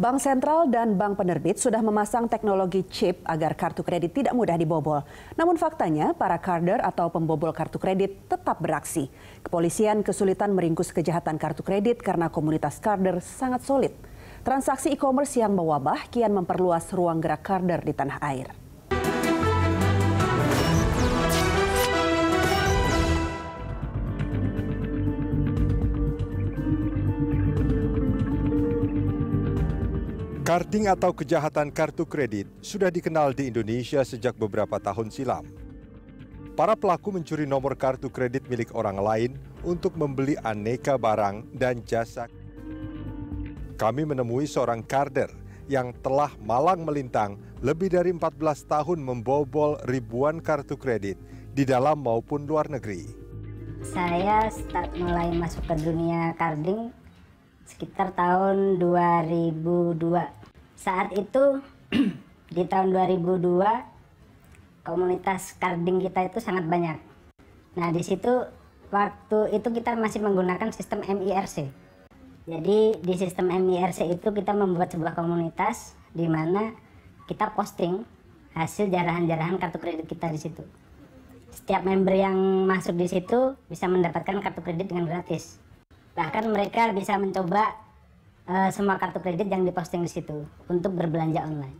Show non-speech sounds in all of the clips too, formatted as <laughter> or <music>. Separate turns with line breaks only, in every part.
Bank Sentral dan Bank Penerbit sudah memasang teknologi chip agar kartu kredit tidak mudah dibobol. Namun faktanya, para karder atau pembobol kartu kredit tetap beraksi. Kepolisian kesulitan meringkus kejahatan kartu kredit karena komunitas karder sangat solid. Transaksi e-commerce yang mewabah kian memperluas ruang gerak karder di tanah air.
Carding atau kejahatan kartu kredit sudah dikenal di Indonesia sejak beberapa tahun silam. Para pelaku mencuri nomor kartu kredit milik orang lain untuk membeli aneka barang dan jasa. Kami menemui seorang karder yang telah malang melintang lebih dari 14 tahun membobol ribuan kartu kredit di dalam maupun luar negeri.
Saya start mulai masuk ke dunia carding sekitar tahun 2002 saat itu <clears throat> di tahun 2002 komunitas carding kita itu sangat banyak. Nah di situ waktu itu kita masih menggunakan sistem MIRC. Jadi di sistem MIRC itu kita membuat sebuah komunitas di mana kita posting hasil jarahan-jarahan kartu kredit kita di situ. Setiap member yang masuk di situ bisa mendapatkan kartu kredit dengan gratis. Bahkan mereka bisa mencoba uh, semua kartu kredit yang diposting di situ untuk berbelanja online.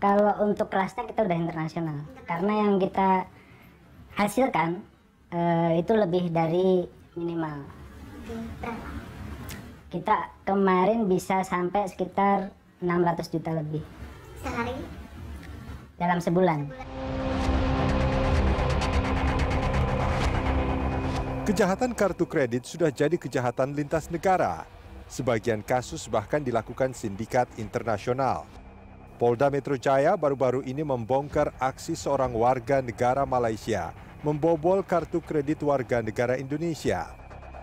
Kalau untuk kelasnya kita udah internasional karena yang kita hasilkan uh, itu lebih dari minimal. Kita kemarin bisa sampai sekitar 600 juta lebih.
Sehari?
Dalam sebulan.
Kejahatan kartu kredit sudah jadi kejahatan lintas negara Sebagian kasus bahkan dilakukan sindikat internasional. Polda Metro Jaya baru-baru ini membongkar aksi seorang warga negara Malaysia membobol kartu kredit warga negara Indonesia.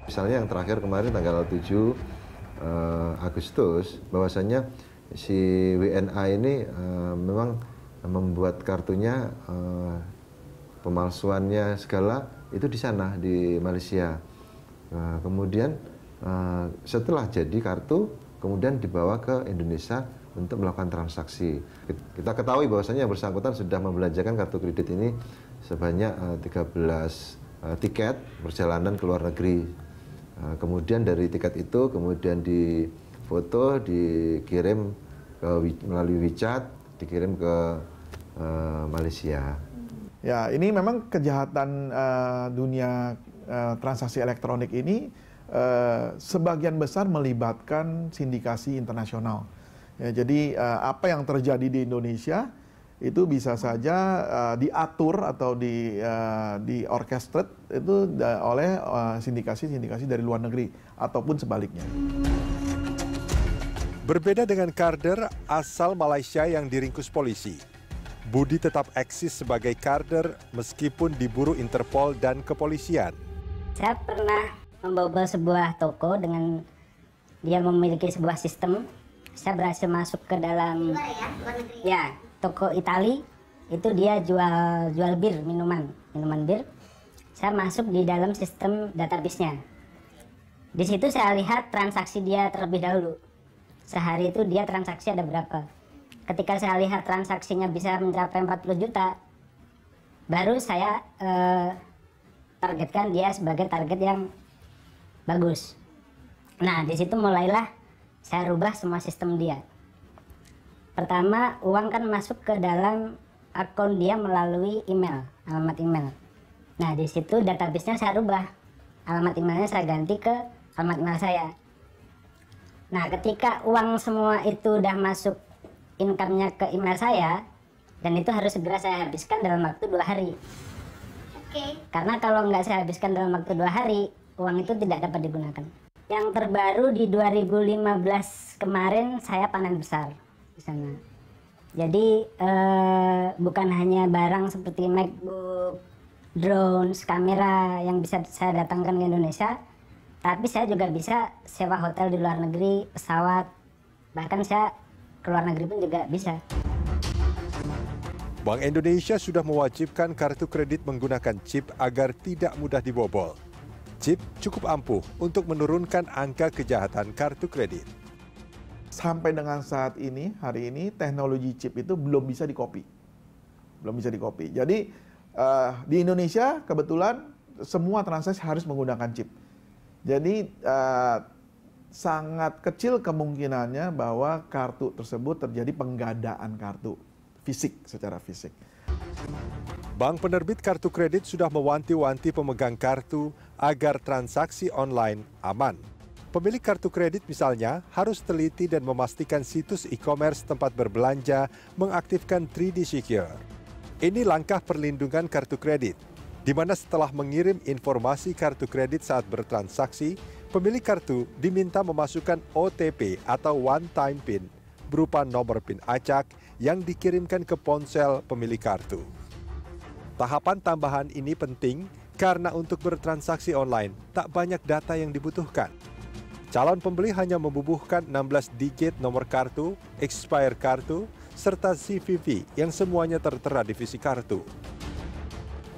Misalnya yang terakhir kemarin tanggal 7 uh, eh, Agustus, bahwasannya si WNA ini uh, memang membuat kartunya uh, pemalsuannya segala itu di sana di Malaysia. Uh, kemudian Eh, setelah jadi kartu kemudian dibawa ke Indonesia untuk melakukan transaksi. Kita ketahui bahwasanya yang bersangkutan sudah membelanjakan kartu kredit ini sebanyak uh, 13 uh, tiket perjalanan ke luar negeri. Uh, kemudian dari tiket itu kemudian difoto, dikirim ke melalui WeChat, dikirim ke uh, Malaysia.
Ya, ini memang kejahatan uh, dunia uh, transaksi elektronik ini Eh, sebagian besar melibatkan sindikasi internasional. Ya, jadi uh, apa yang terjadi di Indonesia itu bisa saja uh, diatur atau di uh, di orchestrate itu oleh sindikasi-sindikasi uh, dari luar negeri ataupun sebaliknya.
Berbeda dengan karder asal Malaysia yang diringkus polisi, Budi tetap eksis sebagai karder meskipun diburu Interpol dan kepolisian.
Saya pernah membobol sebuah toko dengan dia memiliki sebuah sistem. Saya berhasil masuk ke dalam ya, ya toko Itali itu dia jual jual bir minuman minuman bir. Saya masuk di dalam sistem database-nya. Di situ saya lihat transaksi dia terlebih dahulu. Sehari itu dia transaksi ada berapa. Ketika saya lihat transaksinya bisa mencapai 40 juta, baru saya eh, targetkan dia sebagai target yang bagus nah di situ mulailah saya rubah semua sistem dia pertama uang kan masuk ke dalam akun dia melalui email alamat email nah di situ database-nya saya rubah alamat emailnya saya ganti ke alamat email saya nah ketika uang semua itu udah masuk income-nya ke email saya dan itu harus segera saya habiskan dalam waktu dua hari. Oke. Okay. Karena kalau nggak saya habiskan dalam waktu dua hari, uang itu tidak dapat digunakan. Yang terbaru di 2015 kemarin saya panen besar di sana. Jadi eh, bukan hanya barang seperti MacBook, drones, kamera yang bisa saya datangkan ke Indonesia, tapi saya juga bisa sewa hotel di luar negeri, pesawat, bahkan saya ke luar negeri pun juga bisa.
Bank Indonesia sudah mewajibkan kartu kredit menggunakan chip agar tidak mudah dibobol chip cukup ampuh untuk menurunkan angka kejahatan kartu kredit.
Sampai dengan saat ini, hari ini teknologi chip itu belum bisa dikopi. Belum bisa dikopi. Jadi uh, di Indonesia kebetulan semua transaksi harus menggunakan chip. Jadi uh, sangat kecil kemungkinannya bahwa kartu tersebut terjadi penggadaan kartu fisik secara fisik.
Bank penerbit kartu kredit sudah mewanti-wanti pemegang kartu agar transaksi online aman. Pemilik kartu kredit misalnya harus teliti dan memastikan situs e-commerce tempat berbelanja mengaktifkan 3D Secure. Ini langkah perlindungan kartu kredit, di mana setelah mengirim informasi kartu kredit saat bertransaksi, pemilik kartu diminta memasukkan OTP atau One Time PIN berupa nomor PIN acak yang dikirimkan ke ponsel pemilik kartu. Tahapan tambahan ini penting karena untuk bertransaksi online tak banyak data yang dibutuhkan. Calon pembeli hanya membubuhkan 16 digit nomor kartu, expire kartu, serta CVV yang semuanya tertera di visi kartu.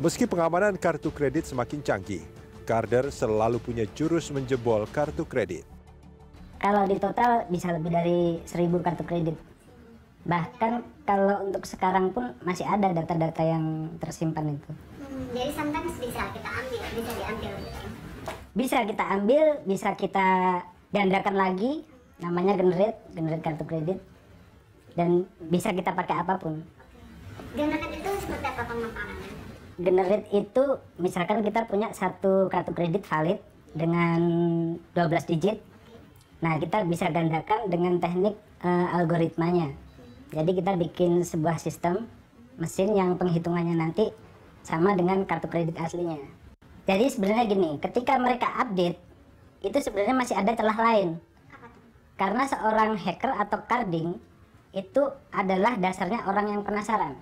Meski pengamanan kartu kredit semakin canggih, Carder selalu punya jurus menjebol kartu kredit.
Kalau di total bisa lebih dari 1000 kartu kredit. Bahkan kalau untuk sekarang pun masih ada data-data yang tersimpan itu.
Hmm, jadi sometimes bisa kita ambil, bisa diambil
bisa kita ambil, bisa kita gandakan lagi, namanya generate, generate kartu kredit, dan bisa kita pakai apa pun.
Gandakan itu seperti apa pemaparannya?
Generate itu misalkan kita punya satu kartu kredit valid dengan 12 digit, nah kita bisa gandakan dengan teknik uh, algoritmanya. Jadi kita bikin sebuah sistem mesin yang penghitungannya nanti sama dengan kartu kredit aslinya. Jadi sebenarnya gini, ketika mereka update, itu sebenarnya masih ada celah lain. Karena seorang hacker atau carding itu adalah dasarnya orang yang penasaran.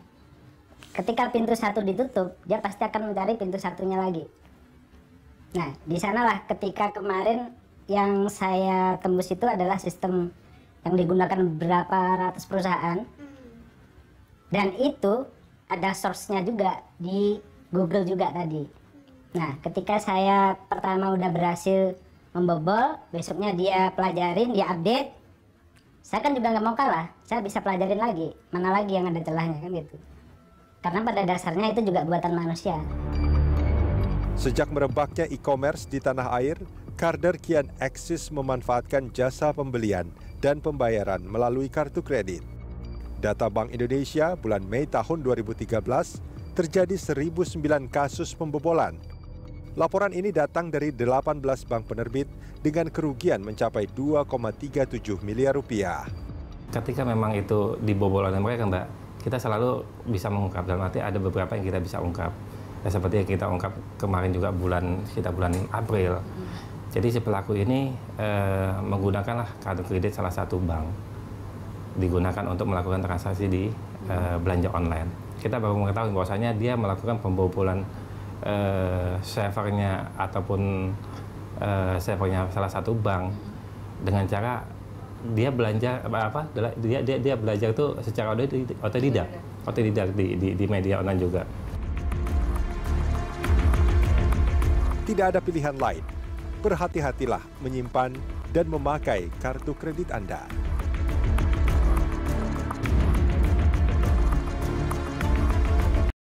Ketika pintu satu ditutup, dia pasti akan mencari pintu satunya lagi. Nah, di sanalah ketika kemarin yang saya tembus itu adalah sistem yang digunakan beberapa ratus perusahaan. Dan itu ada source-nya juga di Google juga tadi. Nah, ketika saya pertama udah berhasil membobol, besoknya dia pelajarin, dia update, saya kan juga nggak mau kalah. Saya bisa pelajarin lagi, mana lagi yang ada celahnya kan gitu. Karena pada dasarnya itu juga buatan manusia.
Sejak merebaknya e-commerce di tanah air, Carder kian eksis memanfaatkan jasa pembelian dan pembayaran melalui kartu kredit. Data Bank Indonesia bulan Mei tahun 2013 terjadi 1009 kasus pembobolan Laporan ini datang dari 18 bank penerbit dengan kerugian mencapai 2,37 miliar rupiah.
Ketika memang itu dibobol oleh mereka, Mbak, kita selalu bisa mengungkap. Dalam arti ada beberapa yang kita bisa ungkap. Ya, seperti yang kita ungkap kemarin juga bulan kita bulan April. Jadi si pelaku ini eh, menggunakanlah kartu kredit salah satu bank digunakan untuk melakukan transaksi di eh, belanja online. Kita baru mengetahui bahwasanya dia melakukan pembobolan uh, servernya ataupun uh, servernya salah satu bank dengan cara dia belanja apa, apa dia dia dia belajar itu secara otodidak otodidak di, di di media online juga.
Tidak ada pilihan lain. Berhati-hatilah menyimpan dan memakai kartu kredit Anda.